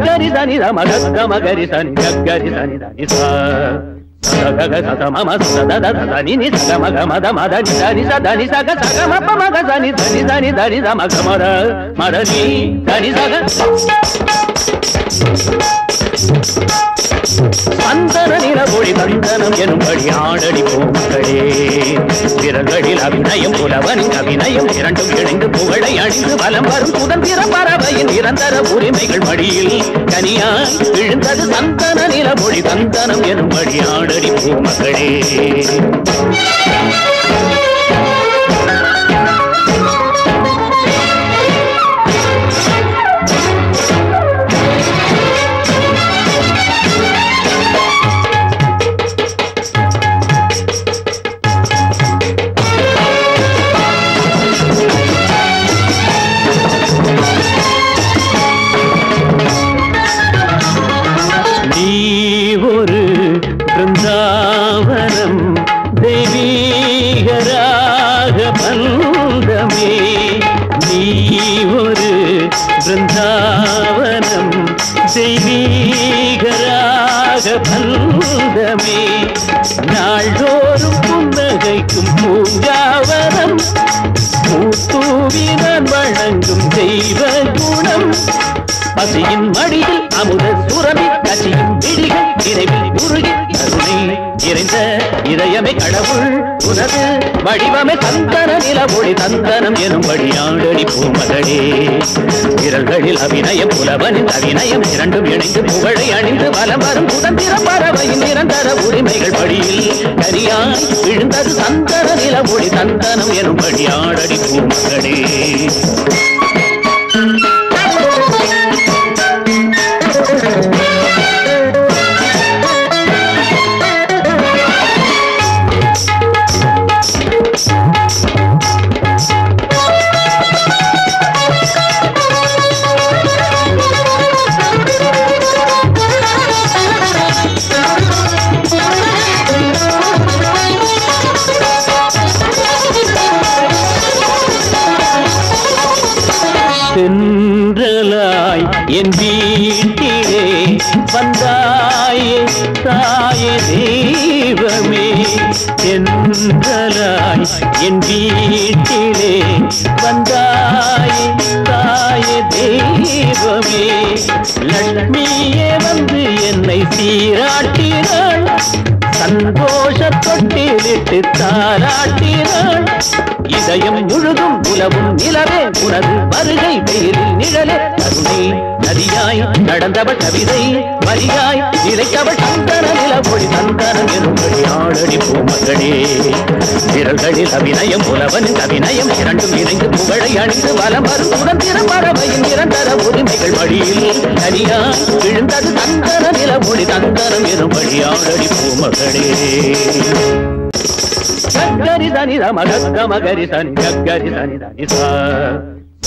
గరి దని రమ గమ గరి సని గరి సని దని సా మమ సద దని ని సగ మగ మద మద ని దని స దని సగ సగ మ మగ సని దని దని దని ద మగ మర దని సగ ஒளி தந்தனம் எனும்படி ஆடடி பூக்களே. விரல்களில் அபிநயம் புலவனின் அபிநயம் இரண்டும் இணைந்து புகழை அழிந்து வலம் வரும் சுதந்திர பறவையின் நிரந்தர உரிமைகள் மடியில் கனியாய் விழுந்தது சந்தன நிலவொளி தந்தனம் எனும்படி ஆடடி பூமக்களே வரம் தெய்வீகராக பந்தமே. நீ ஒரு பிருந்தாவனம் தெய்வீகராக பந்தமே. நாள்தோறும் புன்னகைக்கும் பூங்காவனம் பூத்தூவினான் வழங்கும் தெய்வ குணம். பசியின் மடியில் அமுத சுரமி இறைந்த இதயமே கடவுள் உனது வடிவமே சந்தன நிலவொளி தந்தனம் எனும் வழியாடடி பூமகளே விரல்களில் அபிநயம் புலவனின் அபிநயம் இரண்டும் இணைந்து புகழை அணிந்து வலம் வரும் சுதந்திர பறவையின் நிரந்தர உரிமைகள் படியில் கரியாய் விழுந்தது சந்தன நிலவொளி தந்தனம் எனும் வழியாடடி பூமகளே தென்றலாய் என் வீட்டிலே வந்தாயே தாயே தெய்வமே. தென்றலாய் என் வீட்டிலே வந்தாயே தாயே தெய்வமே. லட்சுமியே வந்து என்னை சீராட்டினாள். சந்தோஷ தொட்டிலிட்டு தாராட்டினாள். இதயம் முழுதும் உலவும் நிலவே உனது வருகை வெயிலில் நிழலே. கருணை நதியாய் நடந்தவள் கவிதை வரியாய் இழைத்தவள் சந்தன நிலவொளி. சந்தனம் எனும்படி ஆடடி பூமகளே. விரல்களில் அபிநயம் புலவனின் அபிநயம் இரண்டும் இணைந்து புகழை அணிந்து வலம் வரும். சுதந்திர பறவையின் நிரந்தர உரிமைகள் வழியில் தனியாய் விழுந்தது சந்தன நிலவொளி. சந்தனம் எனும்படி ஆடடி பூமகளே. గగ్గరి దని రమ గగ్గ మగరి తని గగ్గరి తని దని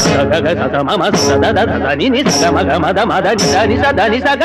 సగ గగ సమ మమ సద దని సగ మగ మద మద ని సని సగ